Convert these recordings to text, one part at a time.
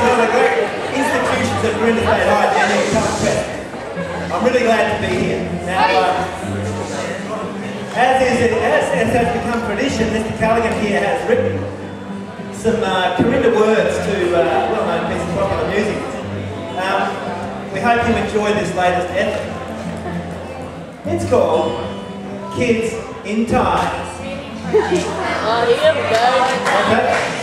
one of the great institutions that really made identity come back. I'm really glad to be here. Now, uh, as, is, as, as has become tradition, Mr. Callaghan here has written some uh, Corinda words to a uh, well-known piece of popular music. Um, we hope you enjoy this latest effort. It's called Kids in Ties. oh, here we go. Okay.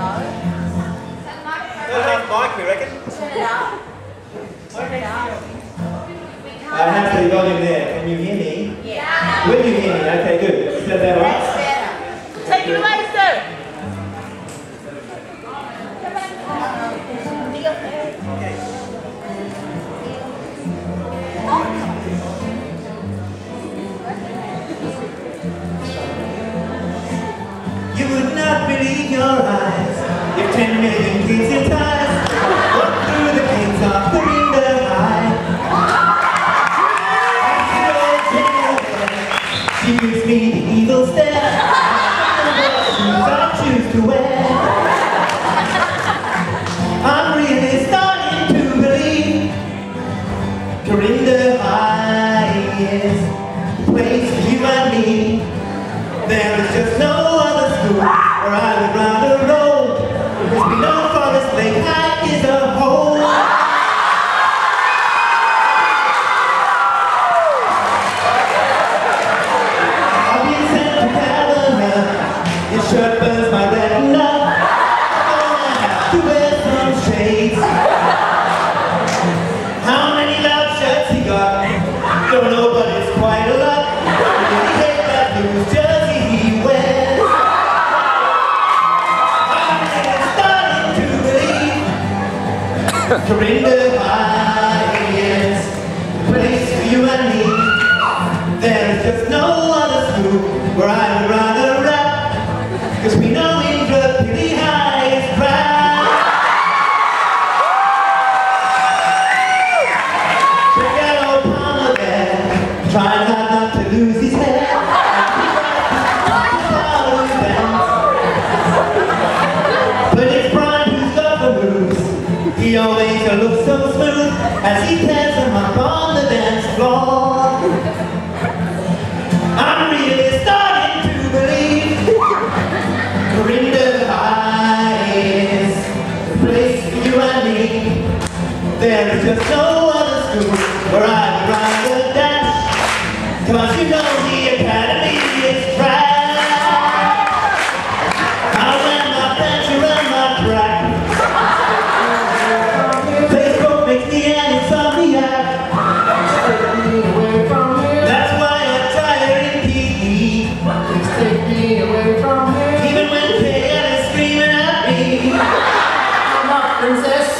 Uh, the microphone is very low. Is that Not microphone? enough mic, we reckon. Turn it up. Turn it up. We can't. I have the volume there. Can you hear me? Yeah. Will you hear me? Okay, good. Is that right? That's better. Take it away, sir. You would not believe your eyes 10 million kids in ties walk through the gates of Corinda High. She gives me the evil stare. Shades. How many love shots he got? Don't know, but it's quite a lot. Really hate that blues jersey he wears. I'm starting to believe There is just no other school where I'd rather dash. Cause you know the academy is trash. I ran my pants around my track. Facebook makes me an insomniac. That's why I tire in PE. Even when KL is screaming at me. One,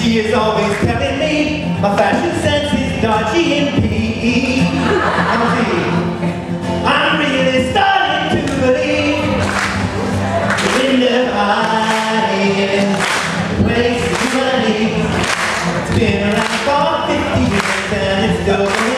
She is always telling me my fashion sense is dodgy PE. And see, I'm really starting to believe. It's been around for 50 years and it's going